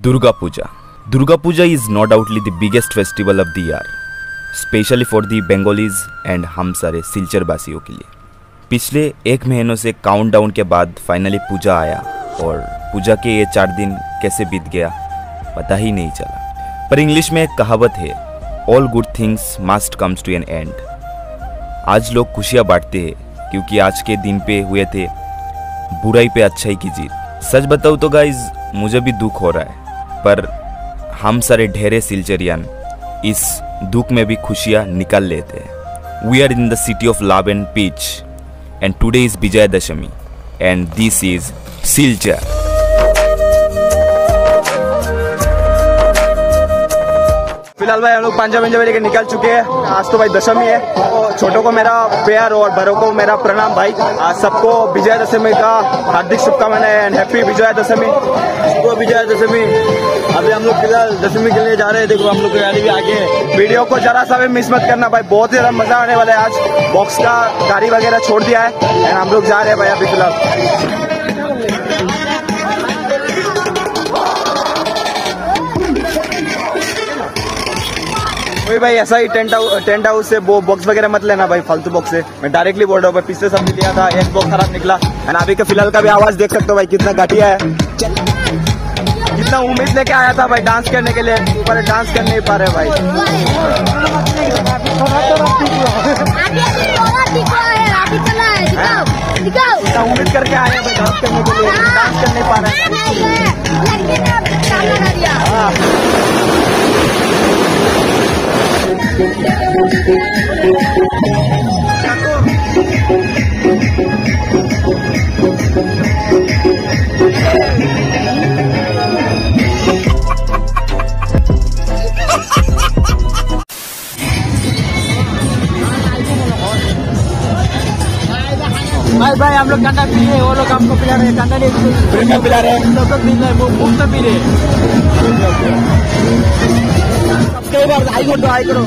Durga Puja. Durga Puja is no doubtly the biggest festival of the year, specially for the Bengalis and हम सारे सिलचर बासियों के लिए पिछले एक महीनों से काउंट डाउन के बाद फाइनली पूजा आया और पूजा के ये चार दिन कैसे बीत गया पता ही नहीं चला पर इंग्लिश में एक कहावत है all good things must comes to an end आज लोग खुशियाँ बांटते हैं क्योंकि आज के दिन पे हुए थे बुराई पे अच्छाई की जीत। सच बताऊँ तो गाइज़ मुझे भी दुख हो रहा है। पर हम सारे ढेरे सिलचरियन इस दुख में भी खुशियाँ निकाल लेते हैं। We are in the city of love and peace and today is Vijayadashami and this is Silchar फ़िलहाल भाई हम लोग पांजा पंजा लेके निकल चुके हैं। आज तो भाई दशमी है। छोटों को मेरा प्यार और बड़ों को मेरा प्रणाम भाई। सबको विजयादशमी का हार्दिक शुभकामनाएँ एंड हैप्पी विजयादशमी सबको विजयादशमी अभी हम लोग फ़िलहाल दशमी के लिए जा रहे हैं। देखो हम लोग गाड़ी भी आगे है। वीडियो को जरा सा भी मिस मत करना भाई। बहुत ही ज़्यादा मज़ा आने वाला है आज। बॉक्स का गाड़ी वगैरह छोड़ दिया है। एंड हम लोग जा रहे हैं भाई अभी फ़िलहाल। भाई ऐसा ही टेंट हाउस टेंट हाउस से वो बॉक्स वगैरह मत लेना भाई फालतू बॉक्स से। मैं डायरेक्टली बोल रहा हूँ भाई पिछले सब लिया था एक बॉक्स खराब निकला। एंड अभी का फ़िलहाल का भी आवाज़ देख सकते हो भाई कितना घटिया है। कितना उम्मीद लेके आया था भाई डांस करने के लिए। पर डांस कर नहीं पा रहे भाई। इतना उम्मीद करके आए भाई डांस करने के लिए। डांस कर नहीं पा रहे। हाँ। भाई भाई हम लोग ठंडा पी रहे वो लोग हमको पिला रहे हैं ठंडा नहीं पिला रहे हैं? लोग तो पी रहे मुफ़्त पी रहे कई बार आई करो आई करो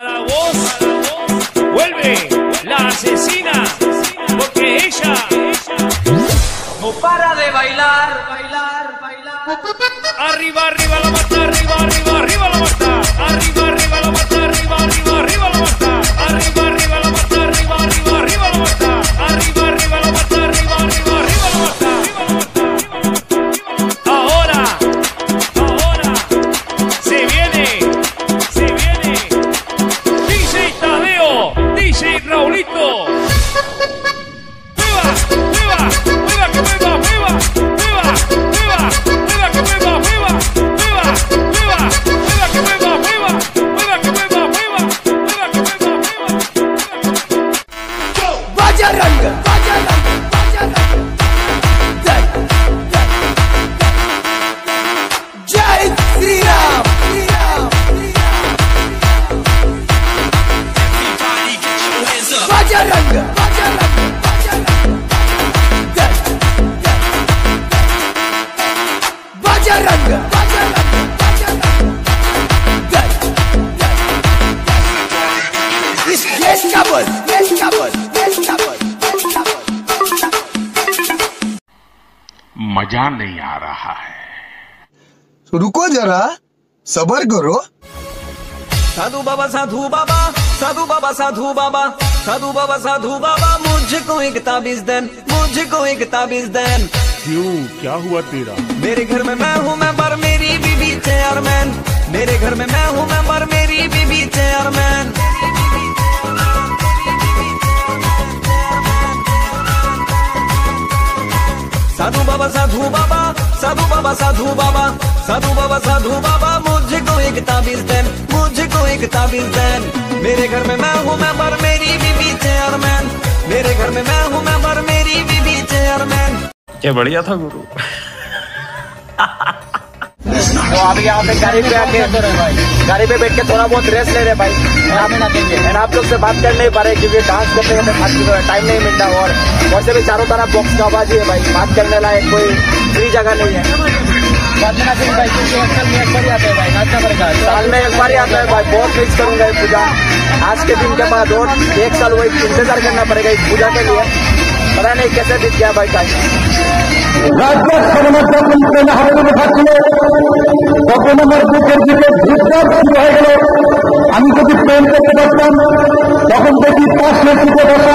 La voz vuelve la asesina porque ella no para de bailar, bailar, bailar. Arriba, arriba la mata, मज़ा नहीं आ रहा है। रुको जरा सबर करो। साधु बाबा साधु बाबा साधु बाबा साधु बाबा साधु बाबा साधु बाबा मुझको एक ताबीज देन मुझको एक ताबीज देन। क्यों? क्या हुआ तेरा? मेरे घर में मैं हूँ मैं पर मेरी बीबी चेयरमैन मेरे घर में मैं हूँ मैं पर मेरी बीबी चेयरमैन साधु बाबा साधु बाबा साधु बाबा साधु बाबा साधु बाबा साधु बाबा, मुझको एक ताबीज देन, मुझको एक ताबीज देन। मेरे घर में मैं हूँ मैं पर मेरी बीबी चेयरमैन मेरे घर में मैं हूँ मैं पर मेरी बीबी चेयरमैन क्या बढ़िया था गुरु। तो अभी यहाँ पे गाड़ी पे आके गाड़ी पे बैठ के थोड़ा बहुत रेस्ट ले रहे भाई। एंड आप लोग से बात कर नहीं पा रहे क्योंकि डांस करते करते टाइम नहीं मिलता और वैसे भी चारों तरफ़ बॉक्स का आवाज़ ही भाई। बात करने लायक कोई फ्री जगह नहीं है। में साल में एक बार ही आता है भाई। बहुत मिस करूँगा पूजा। आज के दिन के बाद और एक साल वही इंतज़ार करना पड़ेगा इस पूजा के लिए। पता नहीं कैसे बीत गया भाई टाइम রাজ্যের সর্বত্র ট্রেন হারিয়ে দেখাচ্ছিল তখন আমার বুকের দিকে ভূতকার শুরু হয়ে গেল আমি যদি প্রেম করতে পারতাম তখন দেখি পাশে টিকে বসা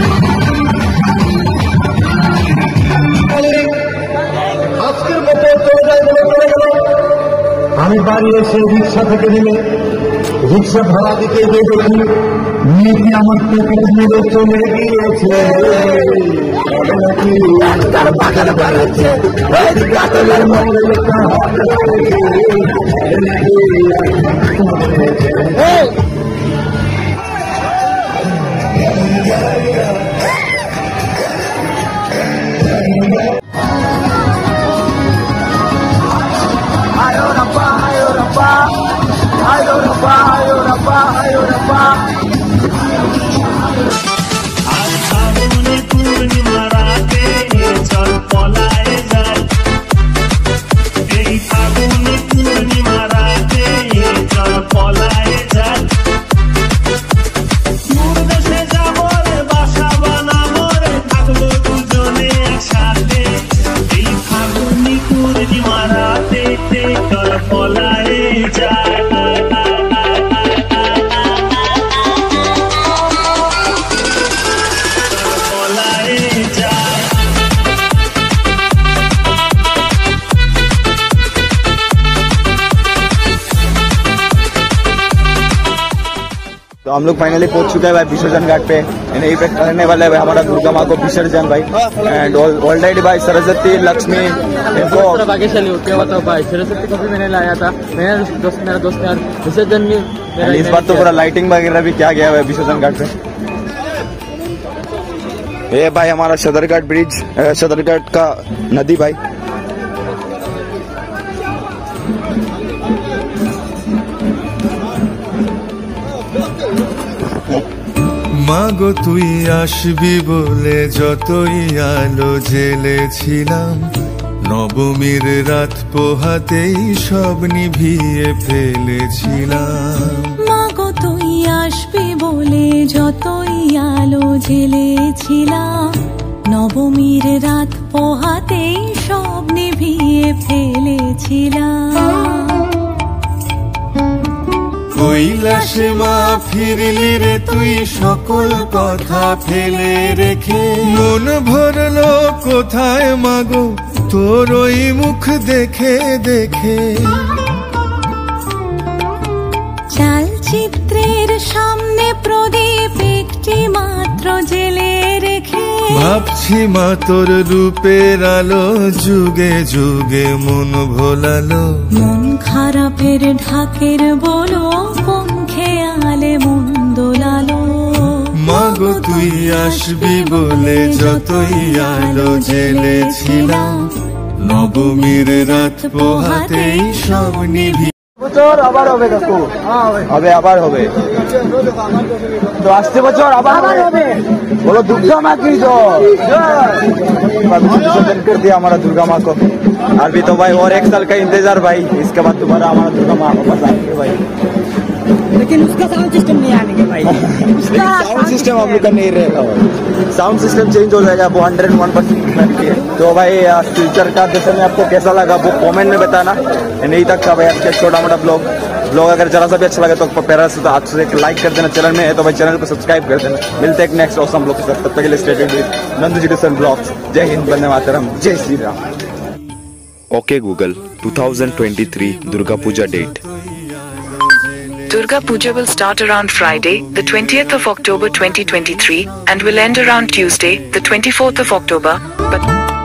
আমি বাড়ি এসে রিক্সা থেকে নেমে রিক্সা ভাড়া দিতে গিয়ে দেখি মেয়েটি আমার পেটের মেরে চলে গিয়েছে। বাগান तो हम लोग फाइनली पहुँच चुके हैं भाई विसर्जन घाट पे। यहीं पे करने वाले भाई, हमारा दुर्गा माँ को विसर्जन भाई। एंड ऑलरेडी भाई, सरस्वती, लक्ष्मी, इनको हो भाई सरस्वती मैंने लाया था इस बार तो पूरा लाइटिंग वगैरह भी क्या गया विसर्जन घाट पे? ये भाई हमारा सदरघाट ब्रिज सदरघाट का नदी भाई। মাগো, তুই আসবি বলে যতই আলো জেলেছিলাম নবমীর রাত পোহাতেই সব নিভিয়ে ফেলেছিলাম। মাগো, তুই আসবি বলে যতই আলো জেলেছিলাম নবমীর রাত পোহাতেই সব নিভিয়ে ফেলেছিলাম। কৈলাসে মা ফিরলি রে তুই সকল কথা ফেলে রেখে। মন ভরলো কোথায় মাগো তোর ওই মুখ দেখে দেখে। চালচিত্রের সামনে প্রদীপ একটি মাত্র জেলে রেখে। ভাবছি মা তোর রূপের আলো যুগে যুগে মন ভোলালো। মন খারাপের ঢাকের বলো কোন খেয়ালে মন দোলালো। মাগো তুই আসবি বলে যতই আলো জেলেছিলাম নবমীর রাত পোহাতেই সব নিভি বছর আবার হবে কাকু হবে আবার হবে তো আসছে বছর আবার হবে बोलो दुर्गा माँ की जो विसर्जन कर दिया हमारा दुर्गा माँ को अभी तो भाई और एक साल का इंतजार भाई इसके बाद दोबारा हमारा दुर्गा माँ वापस आएंगे भाई लेकिन उसका साउंड सिस्टम नहीं आने के भाई। साउंड सिस्टम हम लोग का नहीं रहेगा भाई। साउंड सिस्टम चेंज हो जाएगा वो हंड्रेड वन परसेंट तो भाई फ्यूचर का जैसे में आपको कैसा लगा वो कमेंट में बताना। नहीं तक था भाई आज का छोटा मोटा ब्लॉग ब्लॉग अगर जरा सा भी अच्छा लगे तो प्यारा से तो हाथ से एक लाइक कर देना चैनल में है तो भाई चैनल को सब्सक्राइब कर देना। मिलते हैं नेक्स्ट औसम ब्लॉग के साथ। तब तक के लिए स्टेटेड विद नंदू जिटेशन ब्लॉग्स जय हिंद बंदे मातरम जय Shri Ram. Okay Google 2023 Durga Puja date Durga Puja will start around Friday, the 20th of October 2023, and will end around Tuesday, the 24th of October. But